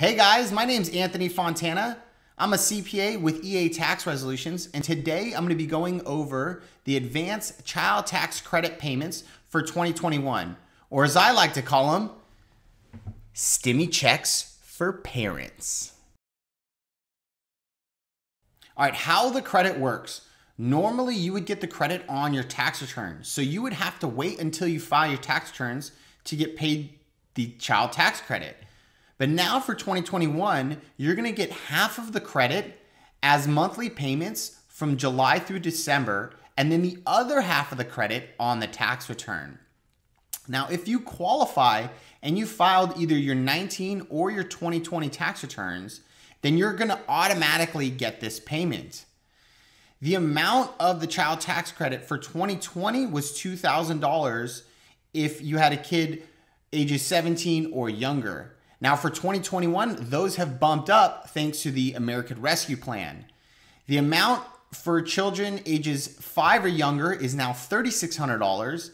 Hey guys, my name's Anthony Fontana. I'm a CPA with EA Tax Resolutions, and today I'm going to be going over the advanced child tax credit payments for 2021, or as I like to call them, STIMI checks for parents. All right, how the credit works. Normally, you would get the credit on your tax return. So you would have to wait until you file your tax returns to get paid the child tax credit. But now for 2021, you're gonna get half of the credit as monthly payments from July through December, and then the other half of the credit on the tax return. Now, if you qualify and you filed either your 19 or your 2020 tax returns, then you're gonna automatically get this payment. The amount of the child tax credit for 2020 was $2,000 if you had a kid ages 17 or younger. Now, for 2021, those have bumped up thanks to the American Rescue Plan. The amount for children ages five or younger is now $3,600,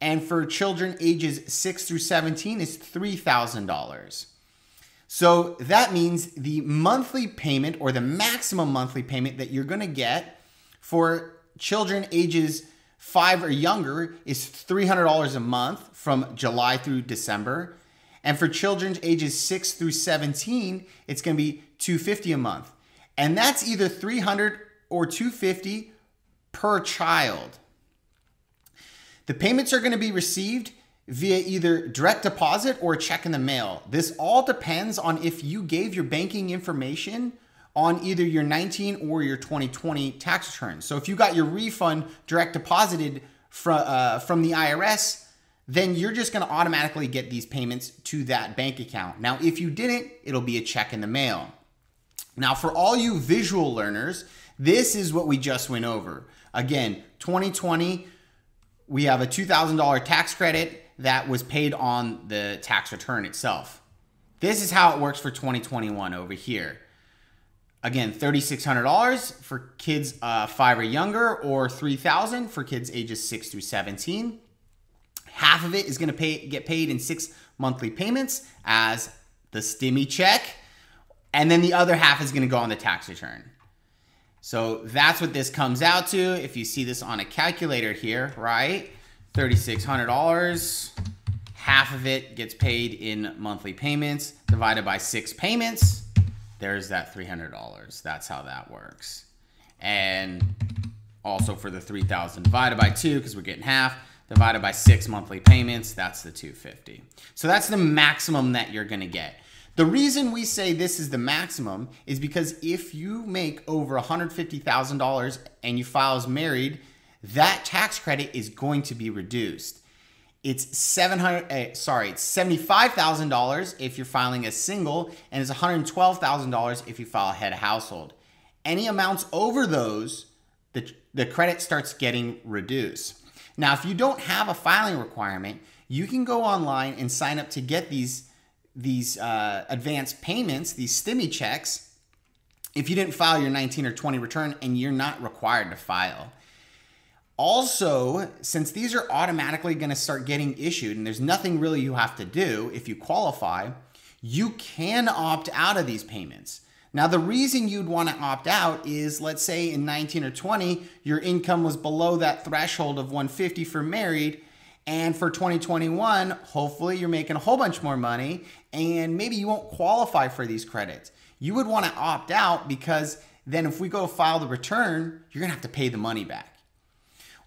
and for children ages six through 17 is $3,000. So that means the monthly payment or the maximum monthly payment that you're going to get for children ages five or younger is $300 a month from July through December. And for children ages 6 through 17, it's going to be 250 a month. And that's either 300 or 250 per child. The payments are going to be received via either direct deposit or check in the mail. This all depends on if you gave your banking information on either your 19 or your 2020 tax return. So if you got your refund direct deposited from, uh, from the IRS, then you're just going to automatically get these payments to that bank account. Now, if you didn't, it'll be a check in the mail. Now, for all you visual learners, this is what we just went over. Again, 2020, we have a $2,000 tax credit that was paid on the tax return itself. This is how it works for 2021 over here. Again, $3,600 for kids uh, five or younger, or 3,000 for kids ages six through 17. Half of it is going to pay get paid in six monthly payments as the STIMI check, and then the other half is going to go on the tax return. So that's what this comes out to. If you see this on a calculator here, right? $3,600. Half of it gets paid in monthly payments divided by six payments. There's that $300. That's how that works. And also for the 3000 divided by two, because we're getting half, divided by six monthly payments, that's the 250. So that's the maximum that you're gonna get. The reason we say this is the maximum is because if you make over $150,000 and you file as married, that tax credit is going to be reduced. It's 700 uh, sorry, it's $75,000 if you're filing as single and it's $112,000 if you file head of household. Any amounts over those, the, the credit starts getting reduced. Now, if you don't have a filing requirement, you can go online and sign up to get these these uh, advanced payments, these STIMI checks, if you didn't file your 19 or 20 return and you're not required to file. Also, since these are automatically going to start getting issued and there's nothing really you have to do if you qualify, you can opt out of these payments. Now, the reason you'd want to opt out is let's say in 19 or 20, your income was below that threshold of 150 for married. And for 2021, hopefully you're making a whole bunch more money and maybe you won't qualify for these credits. You would want to opt out because then if we go file the return, you're going to have to pay the money back.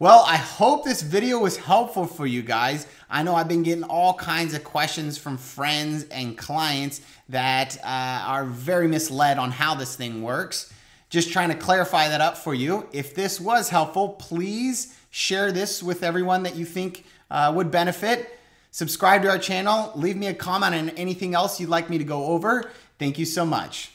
Well, I hope this video was helpful for you guys. I know I've been getting all kinds of questions from friends and clients that uh, are very misled on how this thing works. Just trying to clarify that up for you. If this was helpful, please share this with everyone that you think uh, would benefit. Subscribe to our channel. Leave me a comment on anything else you'd like me to go over. Thank you so much.